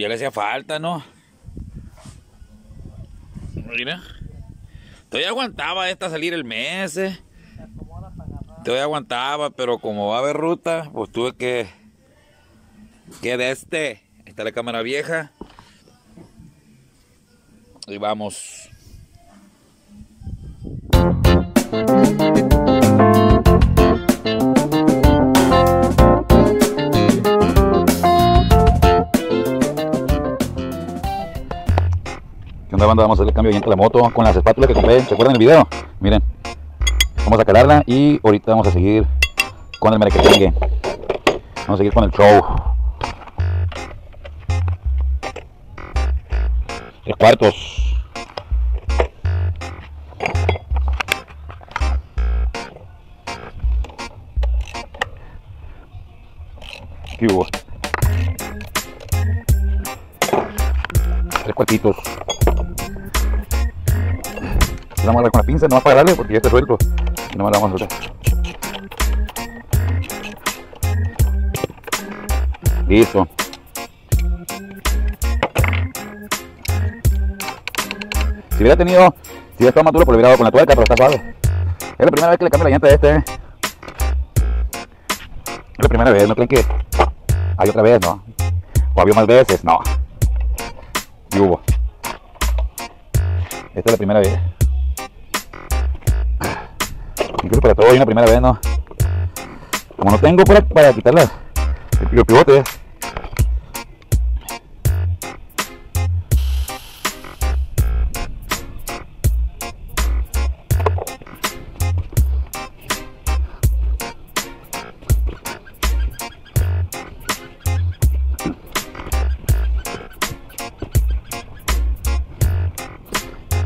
Ya le hacía falta, ¿no? Mira. Todavía aguantaba esta salir el mes, eh. Todavía aguantaba, pero como va a haber ruta, pues tuve que... Que de este... Está la cámara vieja. Y vamos. ¿Qué onda banda? Vamos a hacer el cambio de la moto con las espátulas que compré. ¿Se acuerdan del video? Miren. Vamos a calarla y ahorita vamos a seguir con el merequetengue. Vamos a seguir con el show. Tres cuartos. Tres cuartitos. Y vamos a dar con la pinza, no va a pararle porque ya está suelto. Y no me la vamos a soltar. Listo. Si hubiera tenido, si hubiera estado más duro, pues lo hubiera dado con la tuerca, pero está suave. Es la primera vez que le cambio la llanta a este. ¿eh? Es la primera vez, no creen que hay otra vez, ¿no? O había más veces, no. Y hubo. Esta es la primera vez. Incluso para todo hay una primera vez, ¿no? Como no tengo para, para quitarla el pivote.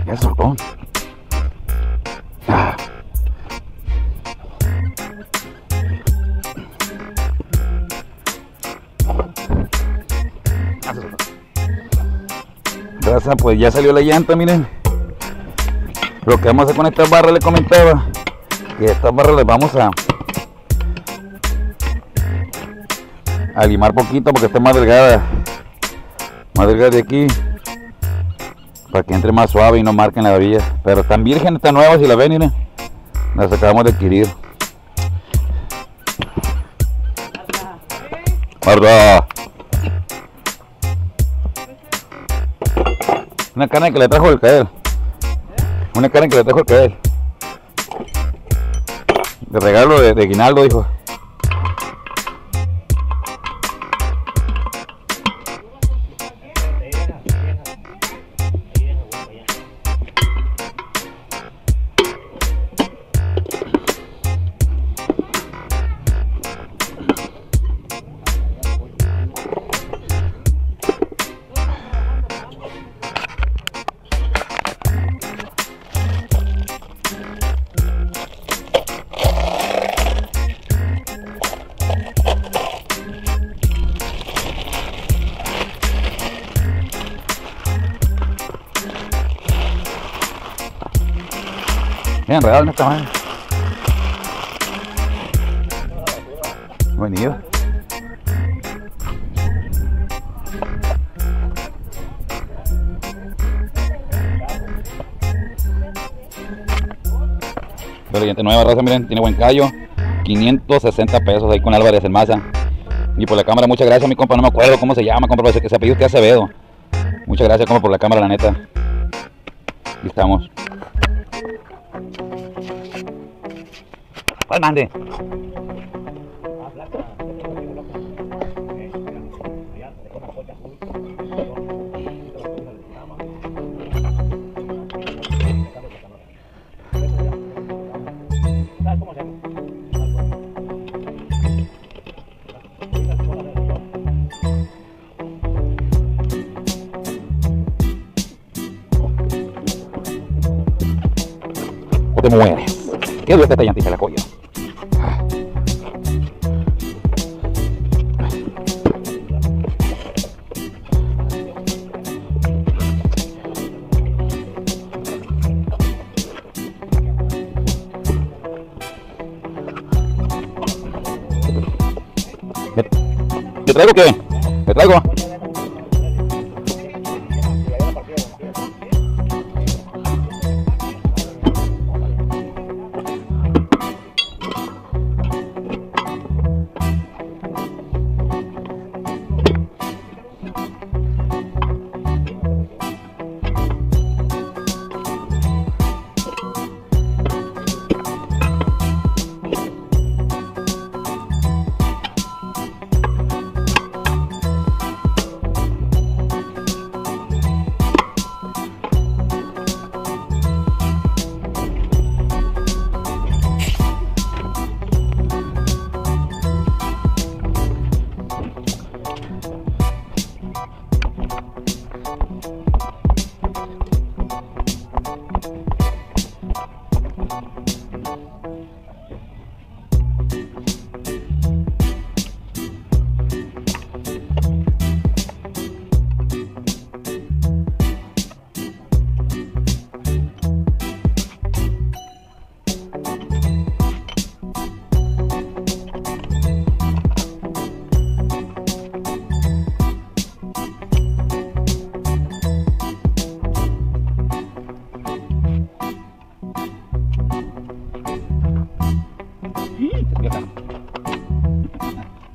Ya soltó. Pues ya salió la llanta, miren. Lo que vamos a hacer con estas barras le comentaba. Que estas barras les vamos a a poquito porque está más delgada. Más delgada de aquí para que entre más suave y no marquen la vía. Pero están virgen, están nuevas si la ven, miren. Las acabamos de adquirir. Guarda. Una carne que le trajo el caer. Una carne que le trajo el caer. De regalo de, de Guinaldo, dijo. Bien enredado en esta mano. Venido. Pero gente nueva raza, miren, tiene buen callo. 560 pesos ahí con Álvarez el Maza. Y por la cámara, muchas gracias, mi compa. No me acuerdo cómo se llama, compa, parece que se apellido que Acevedo. Muchas gracias, compa, por la cámara, la neta. Aquí estamos. ¿Cuál mande? O te mueres. ¿Qué dura esta llantita la coño? ¿Te traigo qué? ¿Te traigo?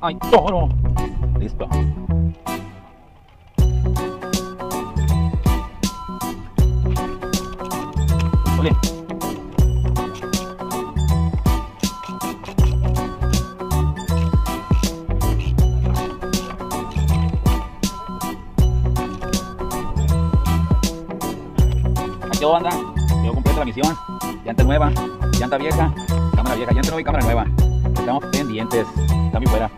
¡Ay, toro! Listo. Aquí quedó, banda. Quedó completa la misión. Llanta nueva, llanta vieja, cámara vieja, llanta nueva y cámara nueva. Estamos pendientes. Muy fuera.